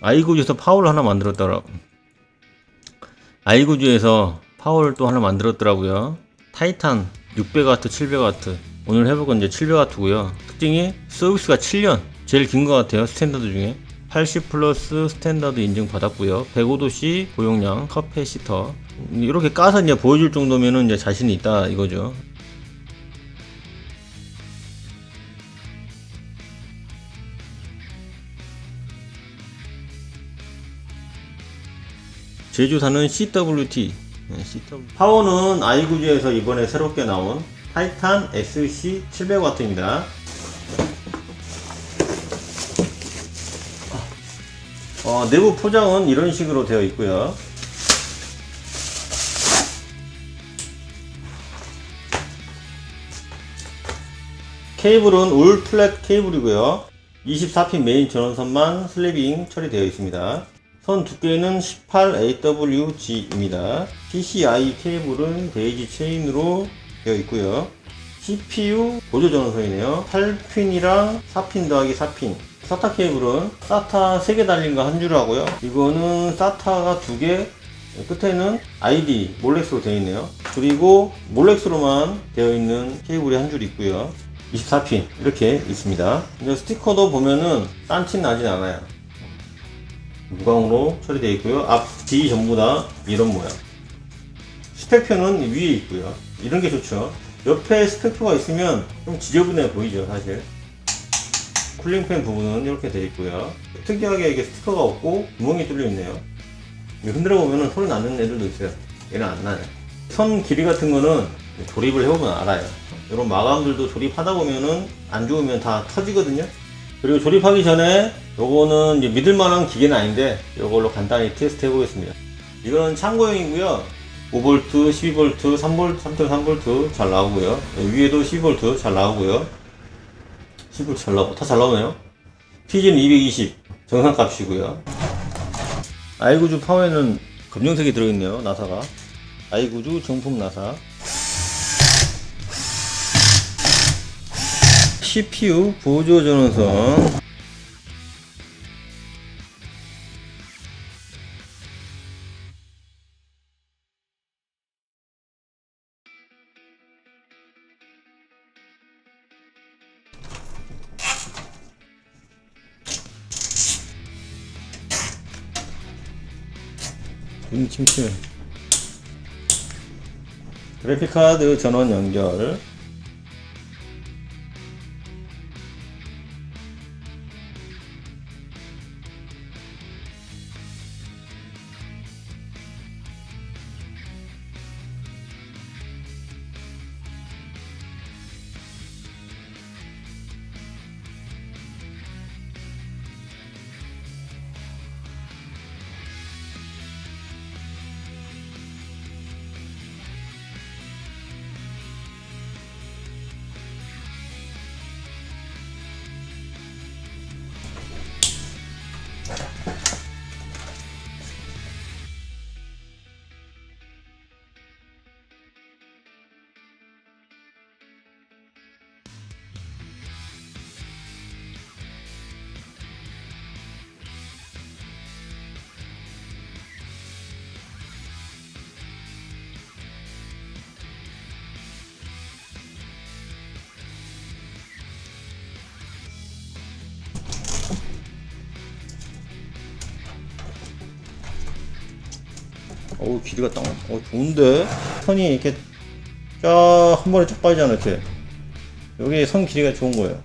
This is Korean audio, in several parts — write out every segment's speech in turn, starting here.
아이구주에서 파워를 하나 만들었더라. 아이구주에서 파워를 또 하나 만들었더라고요. 타이탄 600W, 700W. 오늘 해볼 건 이제 700W고요. 특징이 서비스가 7년. 제일 긴 것 같아요. 스탠다드 중에. 80 플러스 스탠다드 인증 받았고요. 105도씨 고용량 커패시터. 이렇게 까서 이제 보여줄 정도면은 이제 자신이 있다 이거죠. 제조사는 CWT. 네. 파워는 아이구주에서 이번에 새롭게 나온 타이탄 SC 700W입니다. 어, 내부 포장은 이런 식으로 되어 있고요. 케이블은 all flat 케이블이고요. 24핀 메인 전원선만 sleeving 처리되어 있습니다. 선 두께는 18AWG입니다. PCI 케이블은 베이지 체인으로 되어 있고요. CPU 보조 전원선이네요. 8핀이랑 4핀 더하기 4핀. 사타 케이블은 사타 3개 달린 거 한 줄 하고요. 이거는 사타가 2개, 끝에는 ID 몰렉스로 되어 있네요. 그리고 몰렉스로만 되어 있는 케이블이 한 줄 있고요. 24핀 이렇게 있습니다. 스티커도 보면은 딴티 나진 않아요. 무광으로 처리되어 있고요. 앞 뒤 전부 다 이런 모양. 스펙표는 위에 있고요. 이런 게 좋죠. 옆에 스펙표가 있으면 좀 지저분해 보이죠, 사실. 쿨링팬 부분은 이렇게 되어 있고요. 특이하게 이게 스티커가 없고 구멍이 뚫려 있네요. 흔들어 보면 소리 나는 애들도 있어요. 얘는 안 나요. 선 길이 같은 거는 조립을 해보면 알아요. 이런 마감들도 조립하다 보면은 안 좋으면 다 터지거든요. 그리고 조립하기 전에 요거는 믿을만한 기계는 아닌데 이걸로 간단히 테스트 해보겠습니다. 이거는 참고용이고요. 5V, 12V, 3V, 3.3V 잘 나오고요. 위에도 12V 잘 나오고요. 12V 잘 나오고 다 잘 나오네요. 피진 220 정상값이고요. 아이구주 파워에는 검정색이 들어있네요. 나사가. 아이구주 정품 나사. CPU 보조 전원선. 눈 침침해. 그래픽카드 전원 연결 어우 길이가 딱 어, 좋은데? 선이 이렇게 쫙 한 번에 쫙 빠지잖아 이렇게. 여기 선 길이가 좋은 거예요.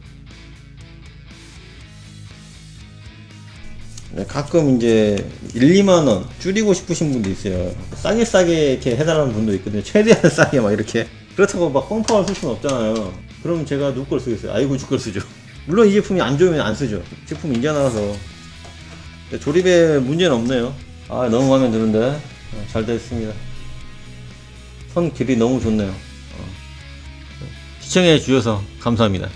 네, 가끔 이제 1, 2만원 줄이고 싶으신 분도 있어요. 싸게 싸게 이렇게 해달라는 분도 있거든요. 최대한 싸게 막 이렇게. 그렇다고 막 뻥뻥을 쓸 수는 없잖아요. 그럼 제가 누구 걸 쓰겠어요? 아이고 주걸 쓰죠. 물론 이 제품이 안 좋으면 안 쓰죠. 제품 인제 나와서. 조립에 문제는 없네요. 아 너무 마음에 드는데 어, 잘 됐습니다. 선 길이 너무 좋네요. 어. 시청해 주셔서 감사합니다.